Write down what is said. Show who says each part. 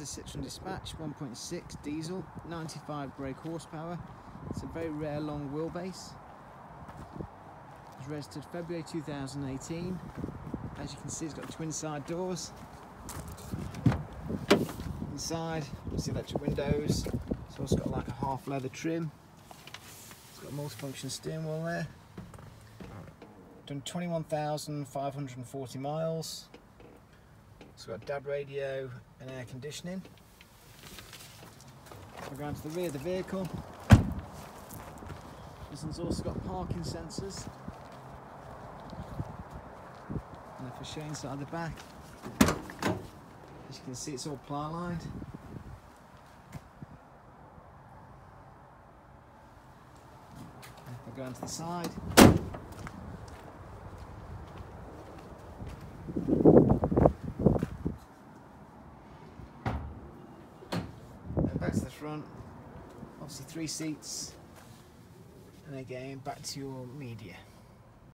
Speaker 1: a Citroen Dispatch 1.6 diesel, 95 brake horsepower. It's a very rare long wheelbase. It was registered February 2018. As you can see, it's got twin side doors. Inside, see electric windows. It's also got like a half leather trim. It's got a multifunction steering wheel there. Done 21,540 miles. It's got DAB radio and air conditioning. We're going to the rear of the vehicle. This one's also got parking sensors. And if I show inside the back, as you can see it's all ply lined. If I go into the side, back to the front, obviously three seats, and again back to your media.